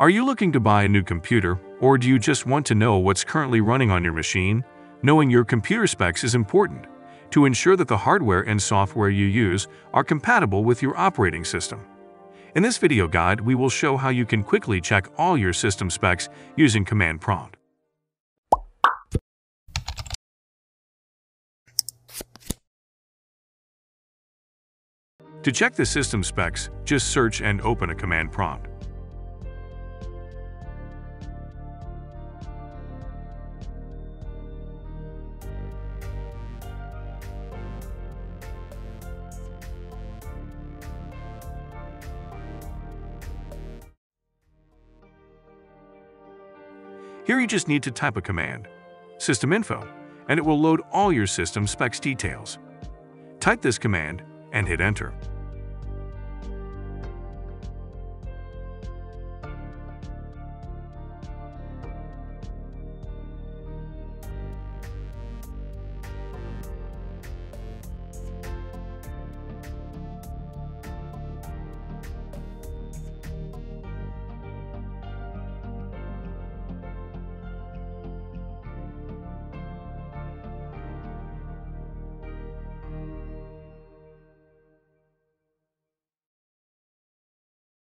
Are you looking to buy a new computer, or do you just want to know what's currently running on your machine? Knowing your computer specs is important to ensure that the hardware and software you use are compatible with your operating system. In this video guide, we will show how you can quickly check all your system specs using Command Prompt. To check the system specs, just search and open a command prompt. Here you just need to type a command, system info, and it will load all your system specs details. Type this command and hit enter.